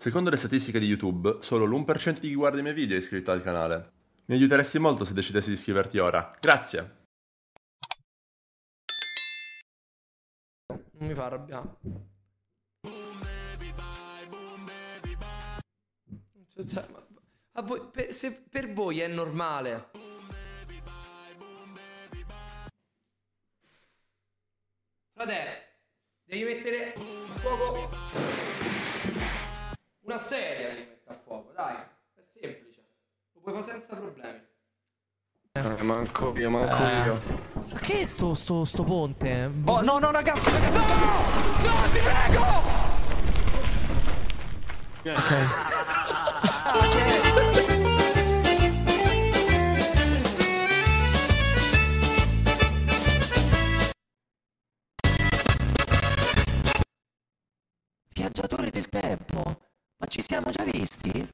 Secondo le statistiche di YouTube, solo l'1% di chi guarda i miei video è iscritto al canale. Mi aiuteresti molto se decidessi di iscriverti ora. Grazie! Non mi fa arrabbiare. Cioè, ma- voi- per, se per voi è normale. Fratello, devi mettere a fuoco una sedia devi mettere a fuoco, dai. È semplice. Lo puoi fare senza problemi. Eh, manco io, manco io. Ma che è sto, sto, sto ponte? Oh, no, no, ragazzi, ragazzi. No, ti prego! Viaggiatore del tempo, ma ci siamo già visti?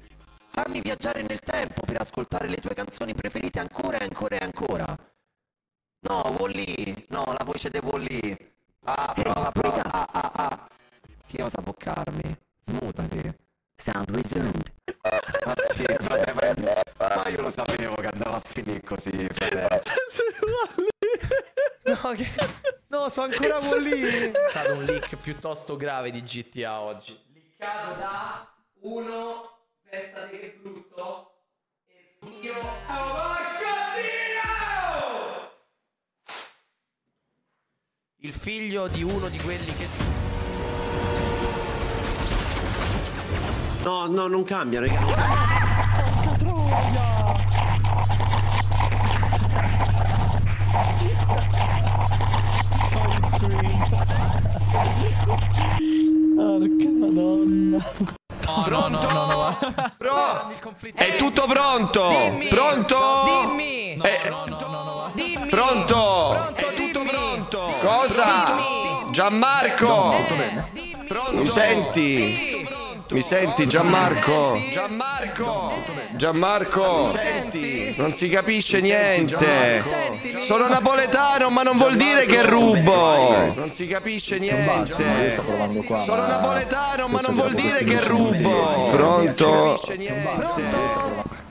Fammi viaggiare nel tempo per ascoltare le tue canzoni preferite ancora e ancora e ancora. No, Wall-E, no, la voce di Wall-E. Ah, prova, prova, ah, ah, ah. Che osa boccarmi? Smutati. Sound resumed. Ma sì, fratello, ma io lo sapevo che andava a finire così, fratello. No, che... no, sono ancora Wall-E. È stato un leak piuttosto grave di GTA oggi. Liccato da uno, pensate che brutto, e io... Oh, porco Dio! Il figlio di uno di quelli che... No, no, non cambia, ragazzi. Porca madonna. Pronto? Pro- Il conflitto... È tutto pronto? Dimmi! Pronto? Dimmi! Eh, Dimmi! Pronto? Pronto, È tutto dimmi! pronto? Cosa? Dimmi! Gianmarco? Eh, dimmi! Pronto? Mi senti? Sì! Mi senti Gianmarco? Gianmarco? Gianmarco? Mi senti? Non si capisce niente. Senti? Sono napoletano, ma non vuol dire che rubo. Non si capisce niente. Sono napoletano, ma non vuol dire che rubo. Pronto?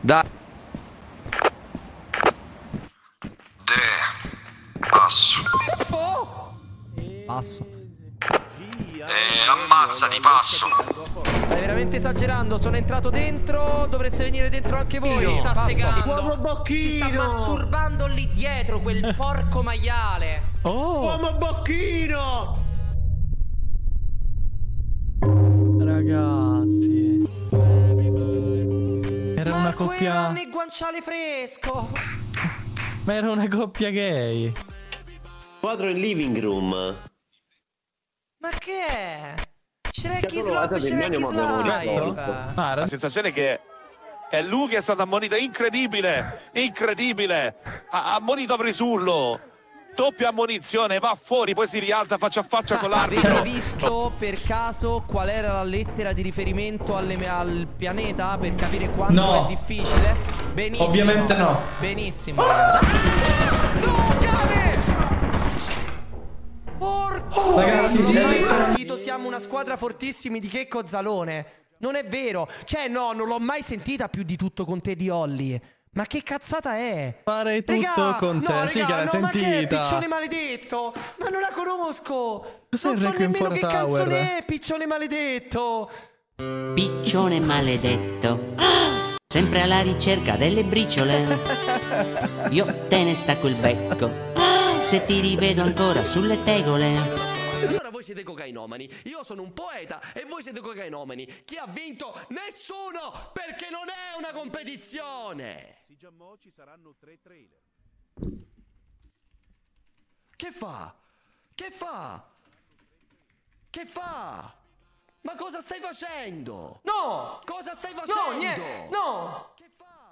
Dai. De, passo. Passo. Eh, ammazzati, passo. Stai veramente esagerando, sono entrato dentro, dovreste venire dentro anche voi. Si sta Passa. segando. Uomo bocchino! Si sta masturbando lì dietro, quel porco maiale. Oh, Uomo bocchino! ragazzi. Era una Marco coppia. il guanciale fresco. Ma era una coppia gay. Quadro in living room. Ma che è? Shrek is del Shrek is Life. Ah, La sensazione è che è lui che è stato ammonito, incredibile, incredibile, ha ammonito Brisullo, doppia ammonizione, va fuori, poi si rialza faccia a faccia con Avete l'arbitro. visto per caso qual era la lettera di riferimento alle- al pianeta per capire quanto No. è difficile? Benissimo. Ovviamente no. Benissimo. Ah! No, Porco! Ragazzi, mai eh, sentito siamo una squadra fortissimi di Checco Zalone. Non è vero. Cioè, no, non l'ho mai sentita più di tutto con te di Olli. Ma che cazzata è? Fare tutto Regà, con te. no, sì, regà, che l'hai no, Ma che è, sentita. piccione maledetto? Ma non la conosco. Cos'è non il so Requiem nemmeno che Tower? canzone è, piccione maledetto. Piccione maledetto. Sempre alla ricerca delle briciole. Io te ne stacco il becco. Se ti rivedo ancora sulle tegole. Allora voi siete cocainomani, io sono un poeta e voi siete cocainomani. Chi ha vinto? Nessuno! Perché non è una competizione! Che fa? Che fa? Che fa? Ma cosa stai facendo? No! Cosa stai No, facendo? niente! No!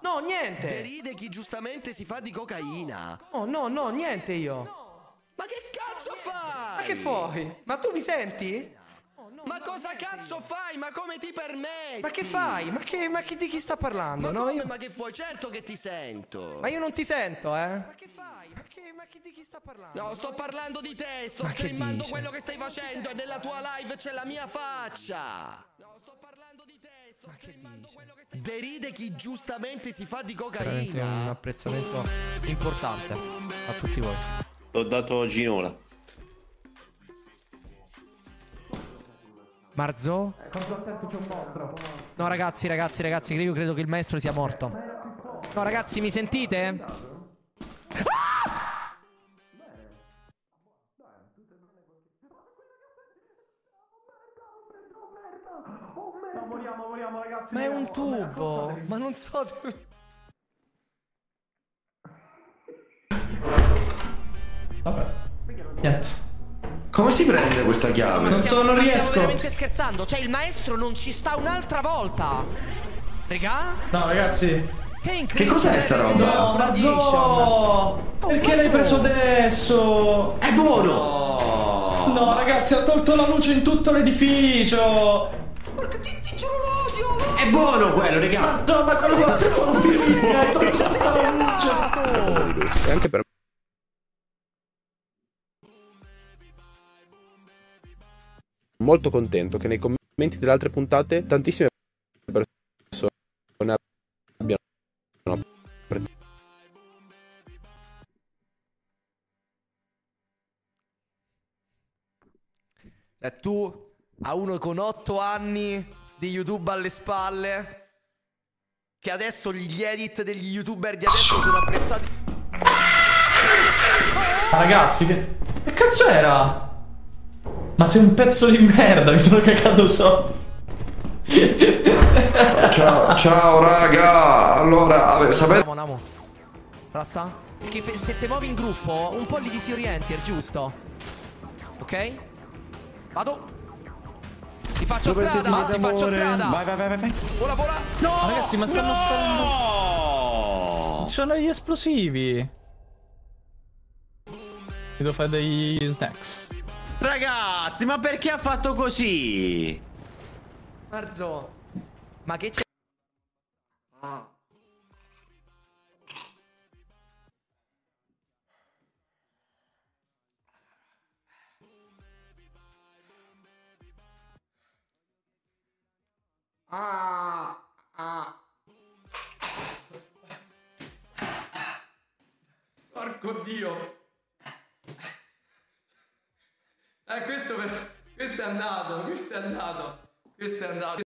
No, niente! Deride chi giustamente si fa di cocaina. No, no, no, niente io. Ma che cazzo fai? Ma che fai? Ma tu mi senti? Ma cosa cazzo fai? Ma come ti permetti? Ma che fai? Ma che, ma che di chi sta parlando? Ma No, come? io- Ma che vuoi? Certo che ti sento. ma io non ti sento, eh? Ma che fai? Ma che, ma che di chi sta parlando? No, sto parlando di te, sto streamando quello che stai facendo e nella tua live c'è la mia faccia. No, sto parlando di te. Ma che dici? Deride chi giustamente si fa di Veramente un cocaina. apprezzamento importante a tutti voi. L'ho dato Ginola. Marzo? No ragazzi, ragazzi, ragazzi, io credo che il maestro sia morto. No ragazzi, mi sentite? Ma è un tubo, ma non so. Niente. Come si prende questa chiave? Non so, non Ma riesco. Stiamo veramente scherzando? Cioè, il maestro non ci sta un'altra volta. Regà? No, ragazzi. Che Che cos'è sta roba? No, Mazzo! Perché l'hai preso adesso? È buono! No, ragazzi, ha tolto la luce in tutto l'edificio! È buono quello, raga! Madonna, quello che ha preso la figlia, ha tolto la luce! E anche per molto contento che nei commenti delle altre puntate tantissime persone abbiano apprezzato E tu, a uno con 8 anni di YouTube alle spalle, che adesso gli edit degli youtuber di adesso sono apprezzati. Ma ragazzi, che... che cazzo era? Ma sei un pezzo di merda, mi sono cagato sotto. Ciao, ciao raga. Allora, sapete Namo, namo. Rasta? Perché se te muovi in gruppo, un po' li disorienti, è giusto? Ok? Vado. Ti faccio strada, ti faccio strada. Vai, vai, vai, vai. Vola, vola. No! Ragazzi, ma stanno sparando. Ci sono gli esplosivi. Devo fare degli snacks. Ragazzi, ma perché ha fatto così? Marzo. Ma che c'è? Porco dio. Eh, questo, questo è andato, questo è andato, questo è andato.